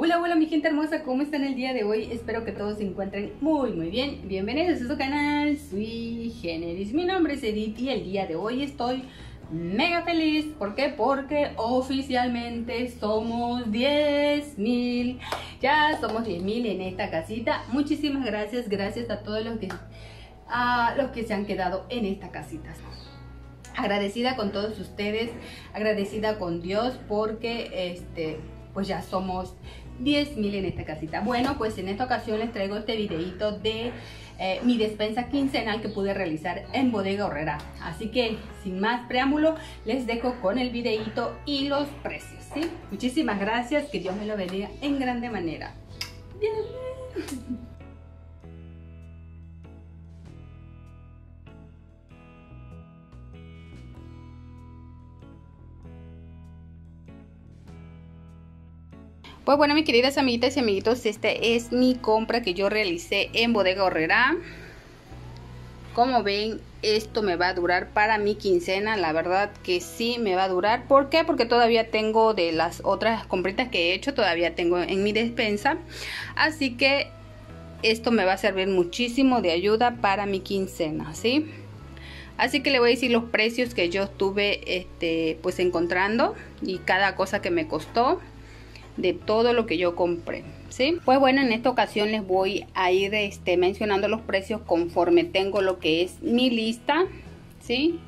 Hola, hola mi gente hermosa, ¿cómo están el día de hoy? Espero que todos se encuentren muy muy bien. Bienvenidos a su canal Sui Generis. Mi nombre es Edith y el día de hoy estoy mega feliz. ¿Por qué? Porque oficialmente somos 10.000. Ya somos 10.000 en esta casita. Muchísimas gracias, gracias a todos los que, a los que se han quedado en esta casita agradecida con todos ustedes, agradecida con Dios porque este pues ya somos 10.000 en esta casita. Bueno, pues en esta ocasión les traigo este videito de eh, mi despensa quincenal que pude realizar en Bodega Horrera. Así que sin más preámbulo, les dejo con el videito y los precios. Muchísimas gracias, que Dios me lo bendiga en grande manera. Pues bueno, mis queridas amiguitas y amiguitos, este es mi compra que yo realicé en Bodega Horrera. Como ven, esto me va a durar para mi quincena. La verdad que sí me va a durar. ¿Por qué? Porque todavía tengo de las otras compritas que he hecho, todavía tengo en mi despensa. Así que esto me va a servir muchísimo de ayuda para mi quincena, ¿sí? Así que le voy a decir los precios que yo estuve este, pues encontrando y cada cosa que me costó de todo lo que yo compré. ¿sí? Pues bueno, en esta ocasión les voy a ir este, mencionando los precios conforme tengo lo que es mi lista. ¿sí?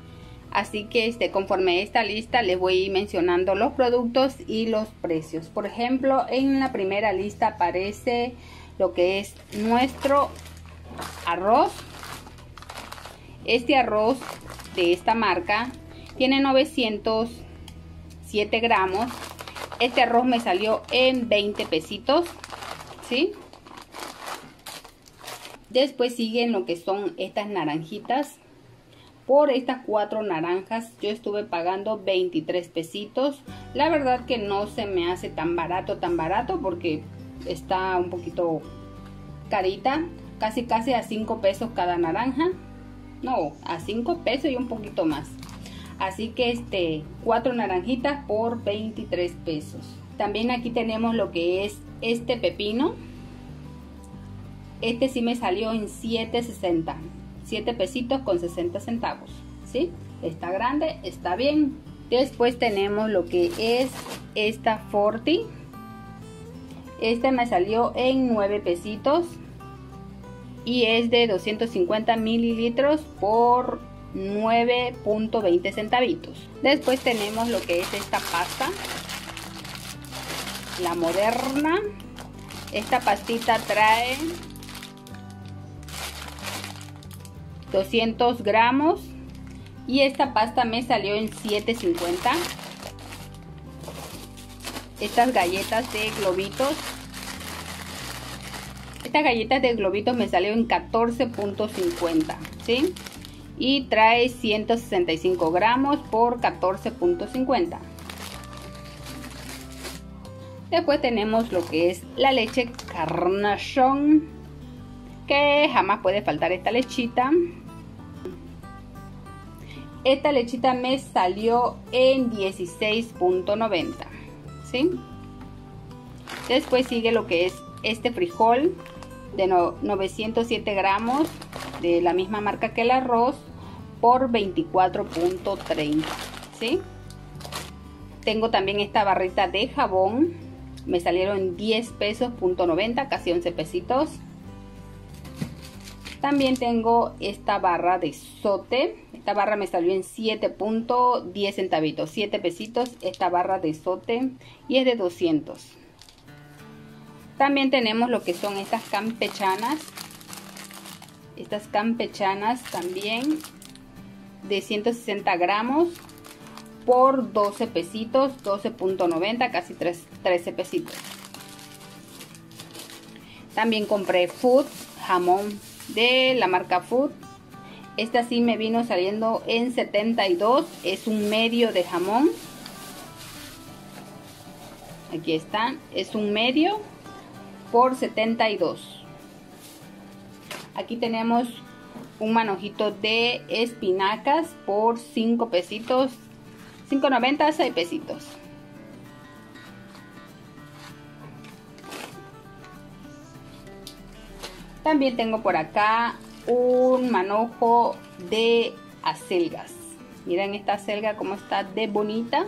Así que este, conforme esta lista les voy a ir mencionando los productos y los precios. Por ejemplo, en la primera lista aparece lo que es nuestro arroz. Este arroz de esta marca tiene 907 gramos este arroz me salió en 20 pesitos, ¿sí? Después siguen lo que son estas naranjitas. Por estas cuatro naranjas yo estuve pagando 23 pesitos. La verdad que no se me hace tan barato, tan barato porque está un poquito carita. Casi casi a 5 pesos cada naranja. No, a 5 pesos y un poquito más. Así que este, cuatro naranjitas por 23 pesos. También aquí tenemos lo que es este pepino. Este sí me salió en 7.60. 7 pesitos con 60 centavos. ¿Sí? Está grande, está bien. Después tenemos lo que es esta Forti. Este me salió en 9 pesitos. Y es de 250 mililitros por 9.20 centavitos. Después tenemos lo que es esta pasta, la moderna. Esta pastita trae 200 gramos y esta pasta me salió en 7.50. Estas galletas de globitos estas galletas de globitos me salió en 14.50, ¿sí? Y trae 165 gramos por 14.50 después tenemos lo que es la leche carnation que jamás puede faltar esta lechita. Esta lechita me salió en 16.90 ¿sí? después sigue lo que es este frijol de 907 gramos de la misma marca que el arroz por 24.30 ¿sí? tengo también esta barrita de jabón. Me salieron 10 pesos punto 90 casi 11 pesitos. También tengo esta barra de sote. Esta barra me salió en 7.10 centavitos 7 pesitos esta barra de sote y es de 200 también tenemos lo que son estas campechanas estas campechanas también de 160 gramos por 12 pesitos, 12.90, casi 13 pesitos. También compré Food, jamón de la marca Food. Esta sí me vino saliendo en 72, es un medio de jamón. Aquí están, es un medio por 72. Aquí tenemos un manojito de espinacas por 5 pesitos, 5.90, 6 pesitos. También tengo por acá un manojo de acelgas. Miren esta acelga como está de bonita.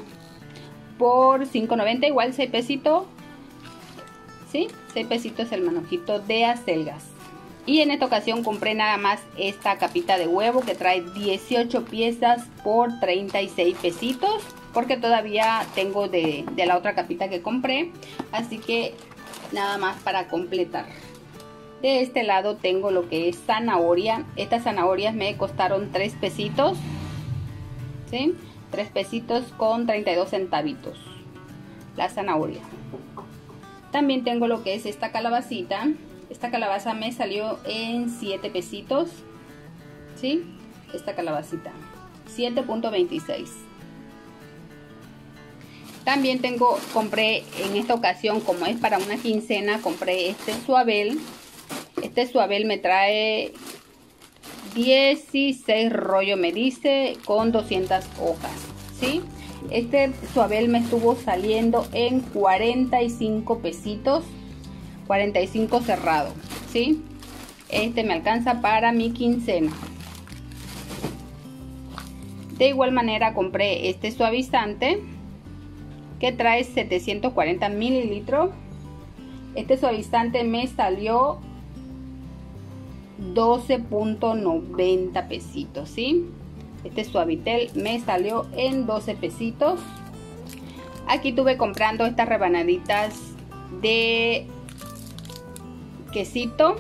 Por 5.90, igual 6 pesitos. ¿Sí? 6 pesitos el manojito de acelgas. Y en esta ocasión compré nada más esta capita de huevo que trae 18 piezas por 36 pesitos. Porque todavía tengo de, de la otra capita que compré. Así que nada más para completar. De este lado tengo lo que es zanahoria. Estas zanahorias me costaron 3 pesitos. ¿Sí? 3 pesitos con 32 centavitos. La zanahoria. También tengo lo que es esta calabacita. Esta calabaza me salió en 7 pesitos. ¿Sí? Esta calabacita. 7.26. También tengo, compré en esta ocasión, como es para una quincena, compré este suabel este suabel me trae 16 rollo me dice con 200 hojas ¿sí? este suabel me estuvo saliendo en 45 pesitos 45 cerrado ¿sí? este me alcanza para mi quincena de igual manera compré este suavizante que trae 740 mililitros este suavizante me salió 12.90 pesitos, ¿sí? Este suavitel me salió en 12 pesitos. Aquí tuve comprando estas rebanaditas de quesito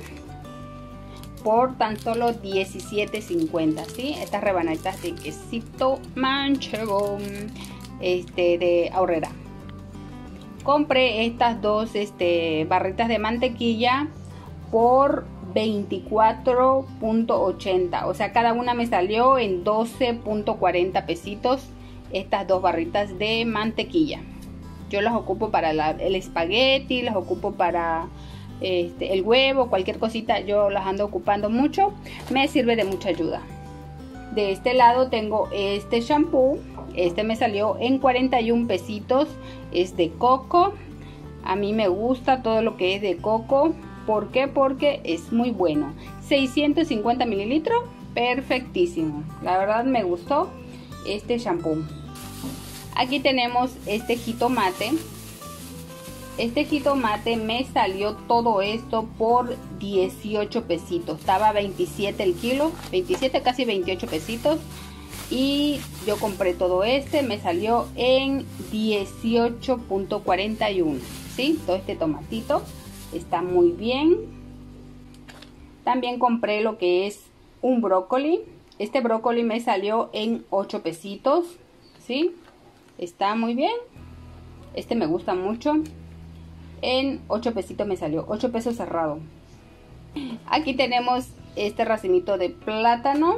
por tan solo 17.50, ¿sí? Estas rebanaditas de quesito manchego este, de ahorrera. Compré estas dos este, barritas de mantequilla por 24.80 o sea cada una me salió en 12.40 pesitos estas dos barritas de mantequilla yo las ocupo para el espagueti las ocupo para este, el huevo cualquier cosita yo las ando ocupando mucho me sirve de mucha ayuda de este lado tengo este shampoo este me salió en 41 pesitos es de coco a mí me gusta todo lo que es de coco ¿Por qué? Porque es muy bueno. 650 mililitros, perfectísimo. La verdad me gustó este shampoo. Aquí tenemos este jitomate. Este jitomate me salió todo esto por 18 pesitos. Estaba 27 el kilo, 27 casi 28 pesitos. Y yo compré todo este, me salió en 18.41. ¿Sí? Todo este tomatito está muy bien. También compré lo que es un brócoli. Este brócoli me salió en 8 pesitos. ¿Sí? Está muy bien. Este me gusta mucho. En 8 pesitos me salió. 8 pesos cerrado. Aquí tenemos este racimito de plátano.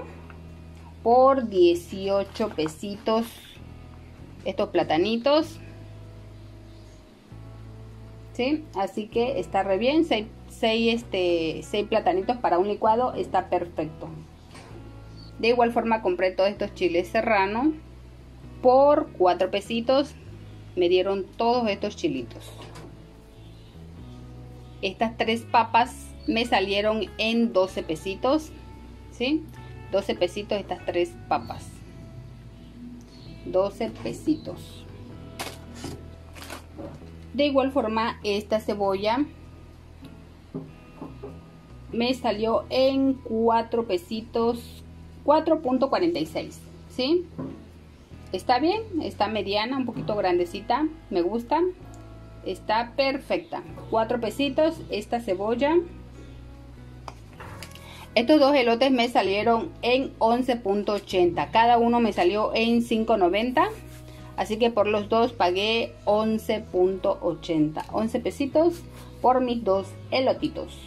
Por 18 pesitos. Estos platanitos. Así que está re bien, 6 este, seis platanitos para un licuado, está perfecto. De igual forma compré todos estos chiles serrano por 4 pesitos. Me dieron todos estos chilitos. Estas tres papas me salieron en 12 pesitos. ¿Sí? 12 pesitos estas tres papas. 12 pesitos. De igual forma, esta cebolla me salió en 4 pesitos, 4.46, ¿sí? Está bien, está mediana, un poquito grandecita, me gusta. Está perfecta. 4 pesitos esta cebolla. Estos dos elotes me salieron en 11.80. Cada uno me salió en 5.90. Así que por los dos pagué 11.80. 11 pesitos por mis dos elotitos.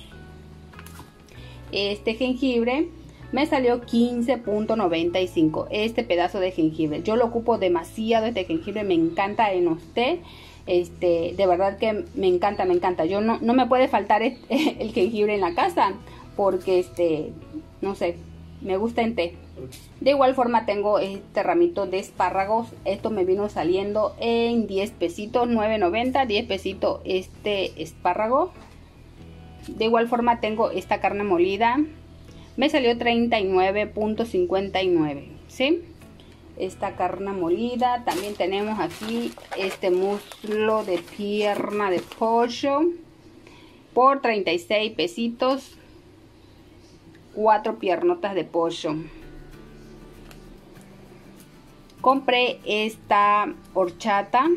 Este jengibre me salió 15.95. Este pedazo de jengibre. Yo lo ocupo demasiado este jengibre. Me encanta en usted. Este, de verdad que me encanta, me encanta. Yo no, no me puede faltar el jengibre en la casa. Porque este, no sé, me gusta en té. De igual forma tengo este ramito de espárragos. Esto me vino saliendo en 10 pesitos, 9.90, 10 pesitos este espárrago. De igual forma tengo esta carne molida. Me salió 39.59, ¿sí? Esta carne molida. También tenemos aquí este muslo de pierna de pollo por 36 pesitos. Cuatro piernotas de pollo. Compré esta horchata.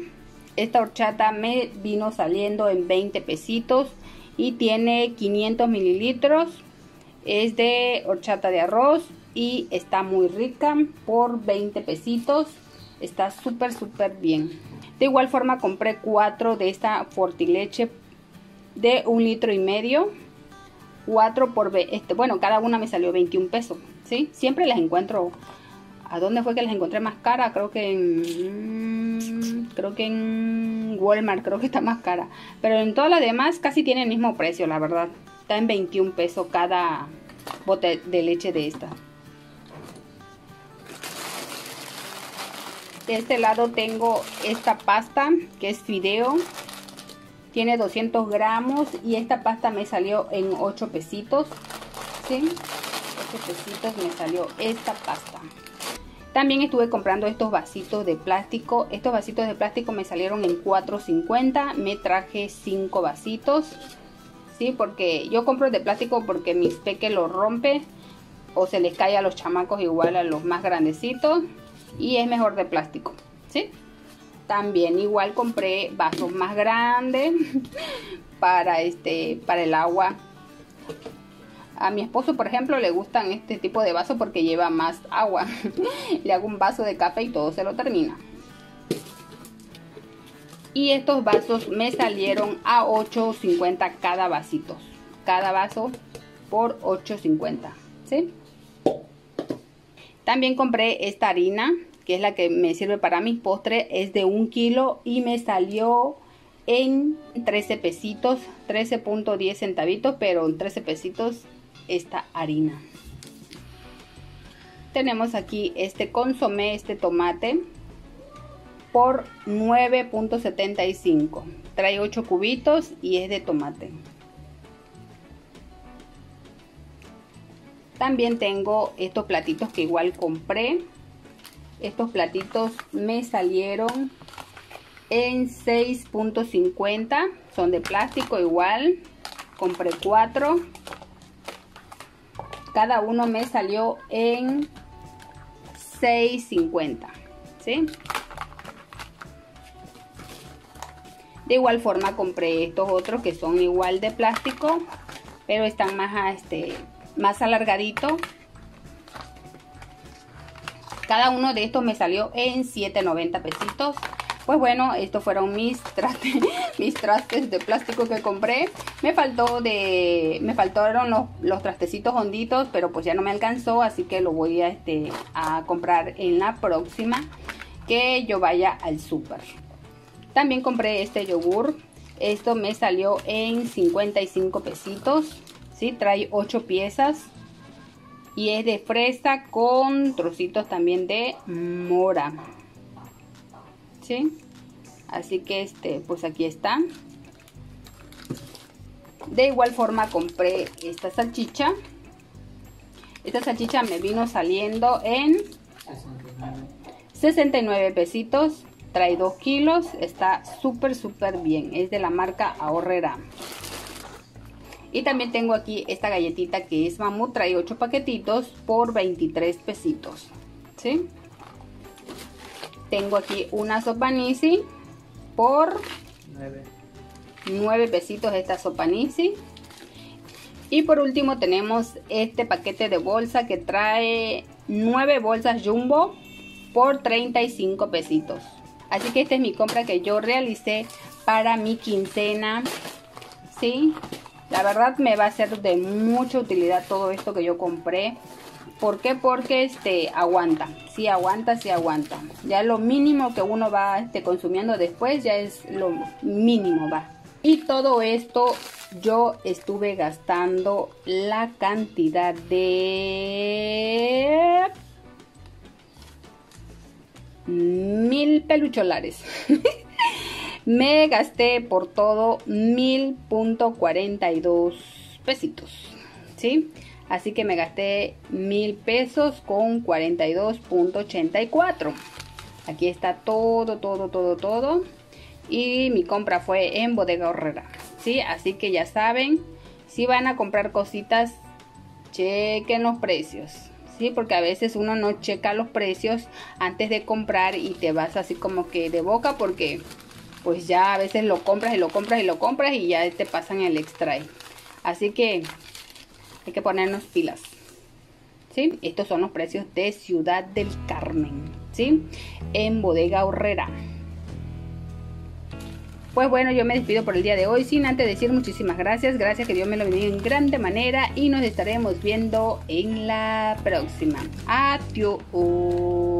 Esta horchata me vino saliendo en 20 pesitos y tiene 500 mililitros. Es de horchata de arroz y está muy rica por 20 pesitos. Está súper súper bien. De igual forma compré cuatro de esta fortileche de un litro y medio. 4 por este, bueno, cada una me salió 21 pesos, ¿sí? Siempre las encuentro ¿A dónde fue que las encontré más cara? Creo que en... Creo que en Walmart, creo que está más cara. Pero en todas las demás casi tiene el mismo precio, la verdad. Está en 21 pesos cada bote de leche de esta. De este lado tengo esta pasta que es fideo. Tiene 200 gramos y esta pasta me salió en 8 pesitos. ¿Sí? 8 pesitos me salió esta pasta. También estuve comprando estos vasitos de plástico. Estos vasitos de plástico me salieron en 4.50. Me traje 5 vasitos. Sí, porque yo compro de plástico porque mis peques lo rompe. O se les cae a los chamacos igual a los más grandecitos. Y es mejor de plástico. ¿Sí? También igual compré vasos más grandes para, este, para el agua a mi esposo, por ejemplo, le gustan este tipo de vaso porque lleva más agua. le hago un vaso de café y todo se lo termina. Y estos vasos me salieron a 8.50 cada vasito. Cada vaso por 8.50. ¿Sí? También compré esta harina, que es la que me sirve para mis postres. Es de un kilo y me salió en 13 pesitos, 13.10 centavitos, pero en 13 pesitos esta harina. Tenemos aquí este consomé, este tomate por 9.75. Trae 8 cubitos y es de tomate. También tengo estos platitos que igual compré. Estos platitos me salieron en 6.50. Son de plástico igual. Compré 4 cada uno me salió en 6.50 ¿sí? de igual forma compré estos otros que son igual de plástico pero están más este más alargadito cada uno de estos me salió en 7.90 pesitos pues bueno, estos fueron mis trastes, mis trastes de plástico que compré. Me faltó de, me faltaron los, los, trastecitos honditos, pero pues ya no me alcanzó, así que lo voy a, este, a comprar en la próxima que yo vaya al súper. También compré este yogur. Esto me salió en 55 pesitos. ¿Sí? Trae 8 piezas. Y es de fresa con trocitos también de mora. ¿sí? Así que este, pues aquí está. De igual forma compré esta salchicha. Esta salchicha me vino saliendo en 69 pesitos. Trae 2 kilos. Está súper, súper bien. Es de la marca Ahorrera. Y también tengo aquí esta galletita que es mamut. Trae 8 paquetitos por 23 pesitos. ¿Sí? Tengo aquí una sopa nisi por 9. pesitos esta sopa nisi. Y por último tenemos este paquete de bolsa que trae 9 bolsas jumbo por 35 pesitos. Así que esta es mi compra que yo realicé para mi quincena. ¿Sí? La verdad me va a ser de mucha utilidad todo esto que yo compré. ¿Por qué? Porque este aguanta, sí aguanta, sí aguanta. Ya lo mínimo que uno va este, consumiendo después ya es lo mínimo va. Y todo esto yo estuve gastando la cantidad de mil pelucholares. Me gasté por todo mil punto dos pesitos. ¿Sí? Así que me gasté mil pesos con 42.84. Aquí está todo, todo, todo, todo. Y mi compra fue en Bodega Horrera. ¿Sí? Así que ya saben, si van a comprar cositas, chequen los precios. ¿Sí? Porque a veces uno no checa los precios antes de comprar y te vas así como que de boca porque pues ya a veces lo compras y lo compras y lo compras y ya te pasan el extra. Así que hay que ponernos pilas. ¿Sí? Estos son los precios de Ciudad del Carmen, ¿sí? En Bodega Horrera. Pues bueno, yo me despido por el día de hoy sin antes decir muchísimas gracias. Gracias, que Dios me lo bendiga en grande manera y nos estaremos viendo en la próxima. Adiós.